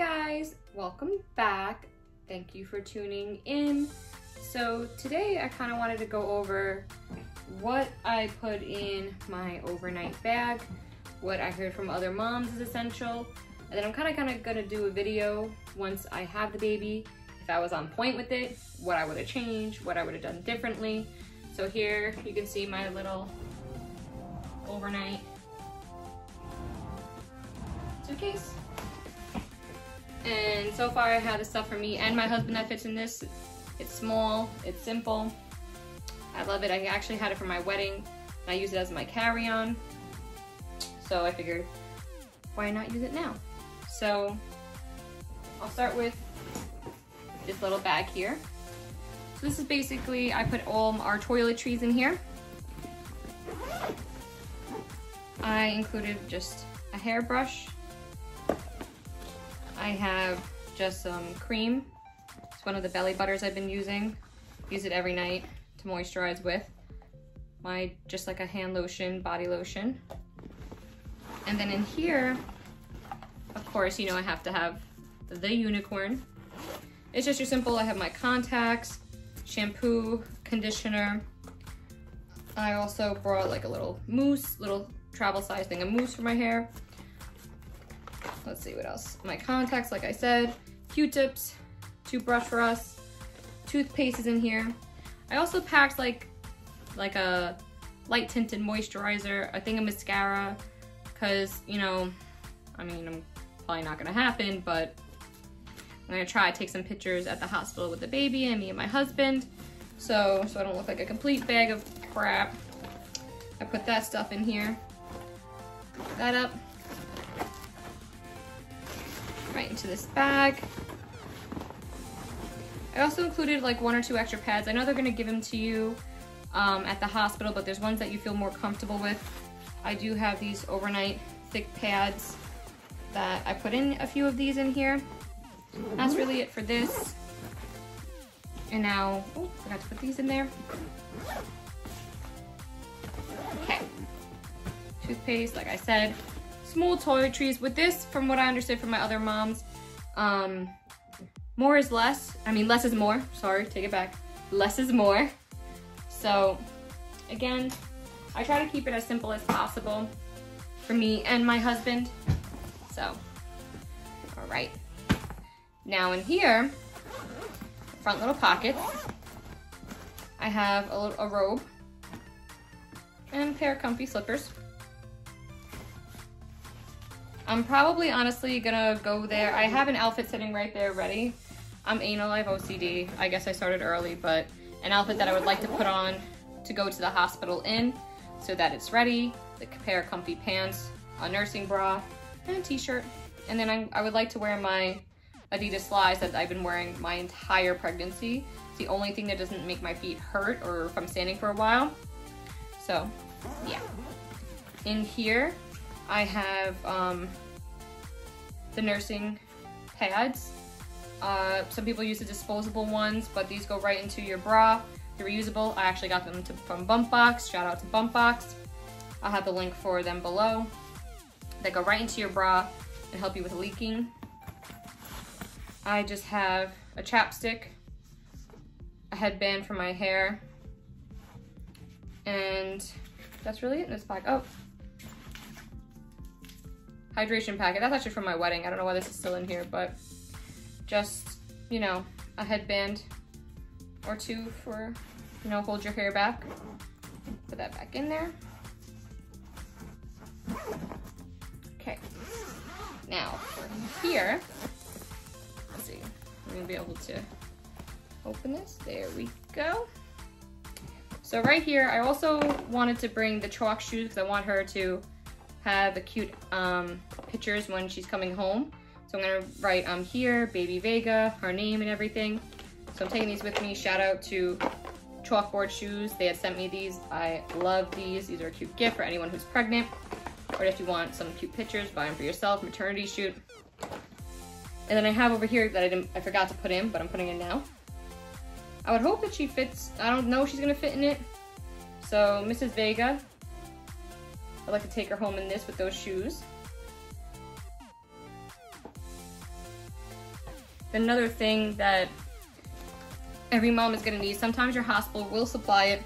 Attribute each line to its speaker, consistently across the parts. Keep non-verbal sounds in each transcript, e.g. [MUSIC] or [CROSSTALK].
Speaker 1: guys, welcome back. Thank you for tuning in. So today I kind of wanted to go over what I put in my overnight bag, what I heard from other moms is essential, and then I'm kind of kind of gonna do a video once I have the baby, if I was on point with it, what I would have changed, what I would have done differently. So here you can see my little overnight suitcase. And so far I have the stuff for me and my husband that fits in this. It's small, it's simple. I love it. I actually had it for my wedding. I use it as my carry-on. So I figured, why not use it now? So I'll start with this little bag here. So this is basically, I put all our toiletries in here. I included just a hairbrush. I have just some cream. It's one of the belly butters I've been using. Use it every night to moisturize with. My, just like a hand lotion, body lotion. And then in here, of course, you know I have to have the unicorn. It's just your simple, I have my contacts, shampoo, conditioner. I also brought like a little mousse, little travel size thing of mousse for my hair. Let's see what else. My contacts, like I said, Q-tips, toothbrush for us, toothpaste is in here. I also packed like like a light tinted moisturizer, a thing of mascara, because, you know, I mean, I'm probably not gonna happen, but I'm gonna try to take some pictures at the hospital with the baby and me and my husband. So, so I don't look like a complete bag of crap. I put that stuff in here. That up. Right into this bag. I also included like one or two extra pads. I know they're gonna give them to you um, at the hospital, but there's ones that you feel more comfortable with. I do have these overnight thick pads that I put in a few of these in here. That's really it for this. And now, oh, forgot to put these in there. Okay. Toothpaste, like I said. Small toiletries. With this, from what I understood from my other moms, um, more is less. I mean, less is more. Sorry, take it back. Less is more. So, again, I try to keep it as simple as possible for me and my husband. So, all right. Now in here, front little pockets, I have a, a robe and a pair of comfy slippers. I'm probably honestly gonna go there. I have an outfit sitting right there ready. I'm anal, I have OCD. I guess I started early, but an outfit that I would like to put on to go to the hospital in so that it's ready. The pair of comfy pants, a nursing bra, and a t-shirt. And then I, I would like to wear my Adidas slides that I've been wearing my entire pregnancy. It's the only thing that doesn't make my feet hurt or if I'm standing for a while. So, yeah. In here, I have um, the nursing pads. Uh, some people use the disposable ones, but these go right into your bra. They're reusable. I actually got them to, from Bumpbox. Shout out to Bumpbox. I'll have the link for them below. They go right into your bra and help you with leaking. I just have a chapstick, a headband for my hair, and that's really it in this bag. Oh, hydration packet. That's actually from my wedding. I don't know why this is still in here, but just, you know, a headband or two for, you know, hold your hair back. Put that back in there. Okay. Now, for here, I'm gonna be able to open this. There we go. So right here, I also wanted to bring the chalk shoes because I want her to have the cute um, pictures when she's coming home. So I'm gonna write um, here, Baby Vega, her name and everything. So I'm taking these with me. Shout out to Chalkboard Shoes. They had sent me these. I love these. These are a cute gift for anyone who's pregnant. Or if you want some cute pictures, buy them for yourself, maternity shoot. And then I have over here that I didn't, I forgot to put in, but I'm putting in now. I would hope that she fits, I don't know she's gonna fit in it. So Mrs. Vega, I'd like to take her home in this with those shoes. another thing that every mom is gonna need, sometimes your hospital will supply it,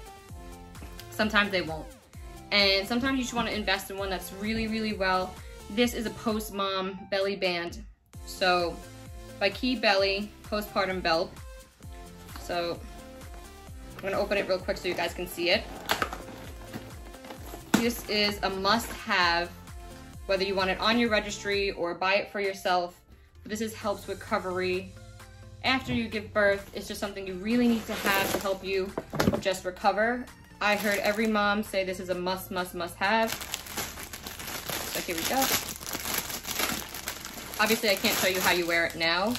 Speaker 1: sometimes they won't. And sometimes you just wanna invest in one that's really, really well. This is a post-mom belly band. So by Keabelly postpartum belt. So I'm gonna open it real quick so you guys can see it. This is a must-have, whether you want it on your registry or buy it for yourself. This is helps recovery after you give birth. It's just something you really need to have to help you just recover. I heard every mom say this is a must, must, must have. So here we go. Obviously, I can't show you how you wear it now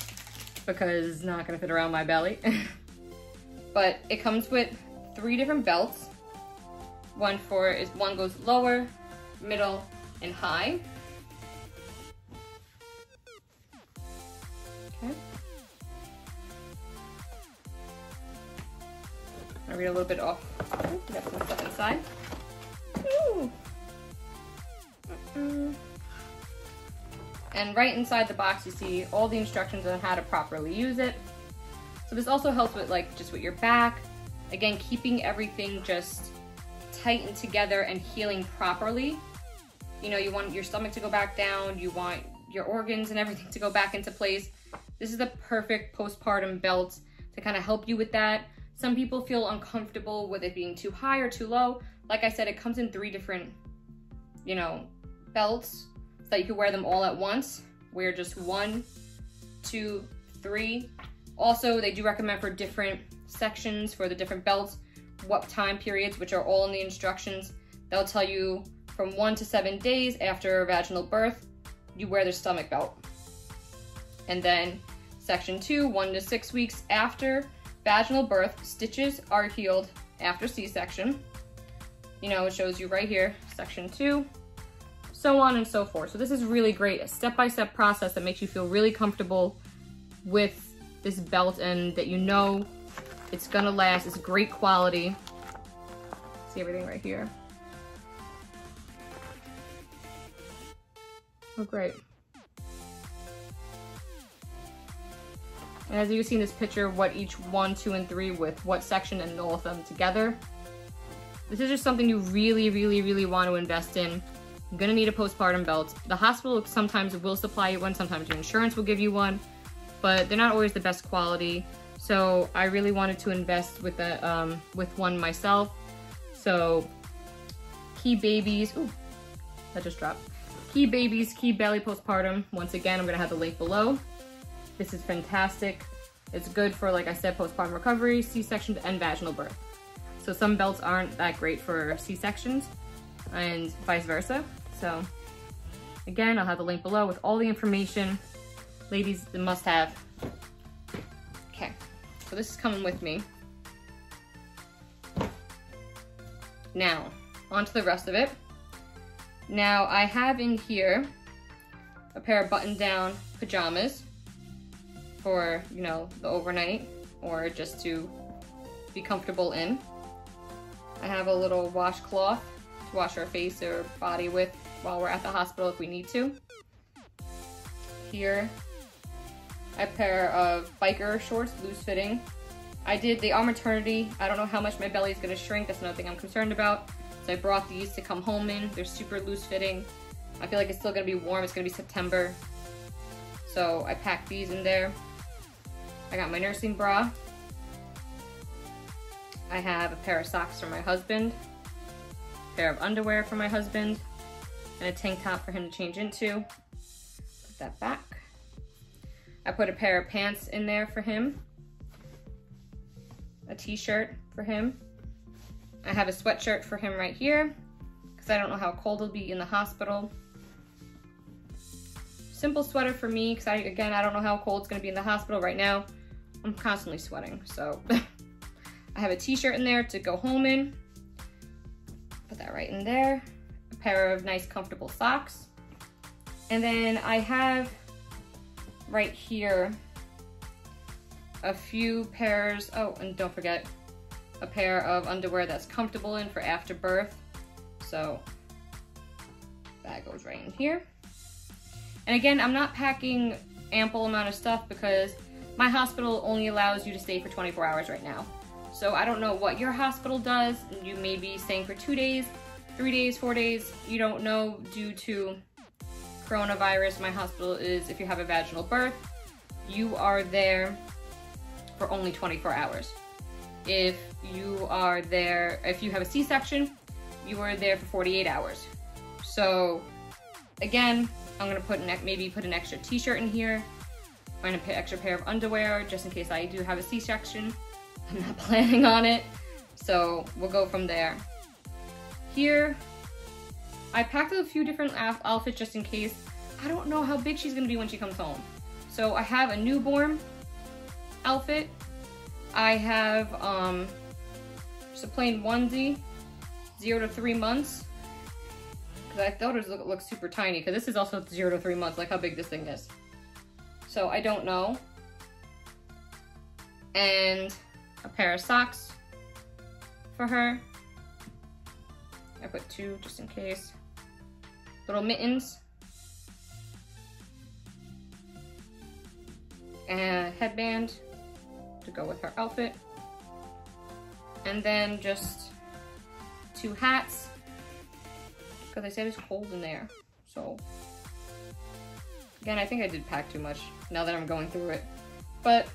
Speaker 1: because it's not gonna fit around my belly. [LAUGHS] but it comes with three different belts. One for is one goes lower, middle, and high. Okay. I read a little bit off. Got some stuff inside. Ooh. -mm. And right inside the box, you see all the instructions on how to properly use it. So this also helps with like just with your back. Again, keeping everything just tightened together and healing properly. You know, you want your stomach to go back down, you want your organs and everything [LAUGHS] to go back into place. This is the perfect postpartum belt to kind of help you with that. Some people feel uncomfortable with it being too high or too low. Like I said, it comes in three different, you know, belts so that you can wear them all at once. Wear just one, two, three. Also, they do recommend for different sections for the different belts, what time periods, which are all in the instructions. They'll tell you from one to seven days after vaginal birth, you wear the stomach belt. And then section two, one to six weeks after vaginal birth, stitches are healed after C-section. You know, it shows you right here, section two, so on and so forth. So this is really great, a step-by-step -step process that makes you feel really comfortable with this belt and that you know it's gonna last, it's great quality. See everything right here. Oh, great. And as you see in this picture, what each one, two, and three with what section and all of them together. This is just something you really, really, really want to invest in. You're gonna need a postpartum belt. The hospital sometimes will supply you one, sometimes your insurance will give you one, but they're not always the best quality. So I really wanted to invest with a, um, with one myself. So KeaBabies, ooh, that just dropped. KeaBabies, Key Belly Postpartum. Once again, I'm gonna have the link below. This is fantastic. It's good for, like I said, postpartum recovery, C-section, and vaginal birth. So some belts aren't that great for C-sections, and vice versa. So again, I'll have the link below with all the information. Ladies, the must have. So this is coming with me. Now, on to the rest of it. Now, I have in here a pair of button-down pajamas for, you know, the overnight or just to be comfortable in. I have a little washcloth to wash our face or body with while we're at the hospital if we need to. Here, a pair of biker shorts, loose fitting. I did the Our Maternity. I don't know how much my belly is gonna shrink. That's another thing I'm concerned about. So I brought these to come home in. They're super loose fitting. I feel like it's still gonna be warm. It's gonna be September. So I packed these in there. I got my nursing bra. I have a pair of socks for my husband a pair of underwear for my husband, and a tank top for him to change into. Put that back. I put a pair of pants in there for him, a t-shirt for him. I have a sweatshirt for him right here, because I don't know how cold it'll be in the hospital. Simple sweater for me, because I, again, I don't know how cold it's gonna be in the hospital right now. I'm constantly sweating, so. [LAUGHS] I have a t-shirt in there to go home in. Put that right in there. A pair of nice comfortable socks. And then I have right here a few pairs, oh, and don't forget, a pair of underwear that's comfortable in for after birth. So that goes right in here. And again, I'm not packing ample amount of stuff because my hospital only allows you to stay for 24 hours right now. So I don't know what your hospital does. You may be staying for two days, three days, four days. You don't know due to coronavirus. My hospital is if you have a vaginal birth, you are there for only 24 hours. If you are there, if you have a C-section, you are there for 48 hours. So again, I'm gonna put an, maybe put an extra t-shirt in here, find an extra pair of underwear just in case I do have a C-section. I'm not [LAUGHS] planning on it, so we'll go from there. Here, I packed a few different outfits just in case. I don't know how big she's gonna be when she comes home. So I have a newborn outfit. I have um, just a plain onesie, zero to three months. Cause I thought it would look, super tiny, cause this is also zero to three months, like how big this thing is. So I don't know. And a pair of socks for her. I put two just in case. Little mittens. And headband to go with her outfit. And then just two hats. Because I said it's cold in there. So, again, I think I did pack too much now that I'm going through it. But,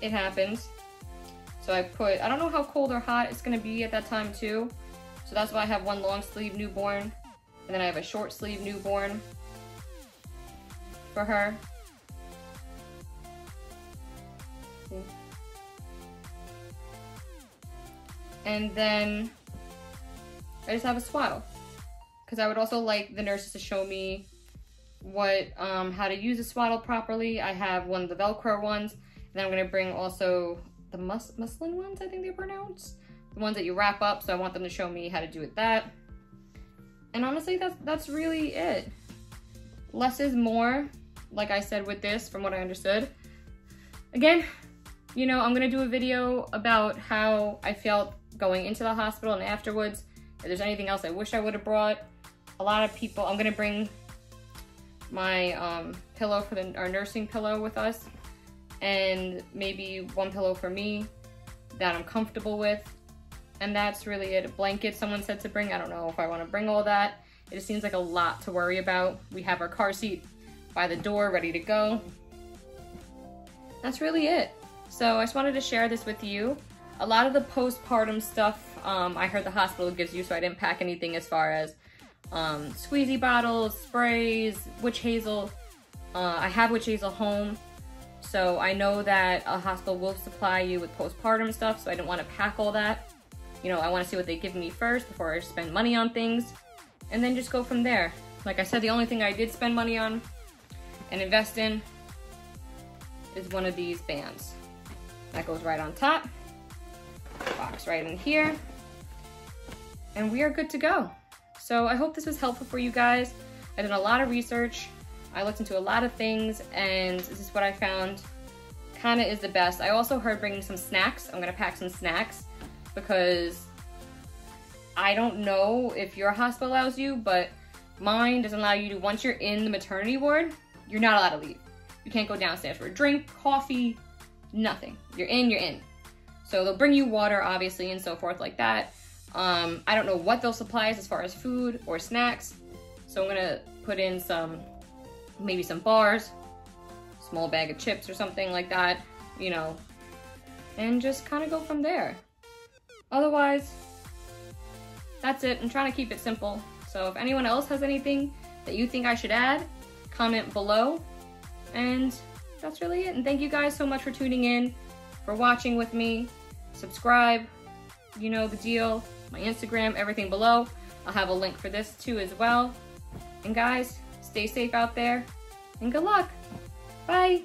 Speaker 1: it happens. So I put, I don't know how cold or hot it's gonna be at that time too. So that's why I have one long sleeve newborn. And then I have a short sleeve newborn for her. And then I just have a swaddle. Because I would also like the nurses to show me what um, how to use a swaddle properly. I have one of the Velcro ones. And then I'm going to bring also the mus muslin ones, I think they're pronounced. The ones that you wrap up, so I want them to show me how to do it that. And honestly, that's, that's really it. Less is more, like I said with this, from what I understood. Again, you know, I'm gonna do a video about how I felt going into the hospital and afterwards. If there's anything else I wish I would have brought. A lot of people, I'm gonna bring my um, pillow for the, our nursing pillow with us and maybe one pillow for me that I'm comfortable with. And that's really it. A blanket someone said to bring. I don't know if I want to bring all that. It just seems like a lot to worry about. We have our car seat by the door ready to go. That's really it. So I just wanted to share this with you. A lot of the postpartum stuff um, I heard the hospital gives you, so I didn't pack anything as far as um, squeezy bottles, sprays, witch hazel. Uh, I have witch hazel home, so I know that a hospital will supply you with postpartum stuff, so I didn't want to pack all that. You know, I want to see what they give me first before I spend money on things, and then just go from there. Like I said, the only thing I did spend money on and invest in is one of these bands. That goes right on top, box right in here, and we are good to go. So I hope this was helpful for you guys. I did a lot of research I looked into a lot of things and this is what I found kind of is the best. I also heard bringing some snacks. I'm gonna pack some snacks because I don't know if your hospital allows you, but mine doesn't allow you to, once you're in the maternity ward, you're not allowed to leave. You can't go downstairs for a drink, coffee, nothing. You're in, you're in. So they'll bring you water, obviously, and so forth like that. Um, I don't know what they'll supply as far as food or snacks. So I'm gonna put in some maybe some bars, small bag of chips or something like that, you know, and just kind of go from there. Otherwise, that's it. I'm trying to keep it simple. So if anyone else has anything that you think I should add, comment below. And that's really it. And thank you guys so much for tuning in, for watching with me. Subscribe, you know the deal. My Instagram, everything below. I'll have a link for this too as well. And guys, Stay safe out there and good luck. Bye.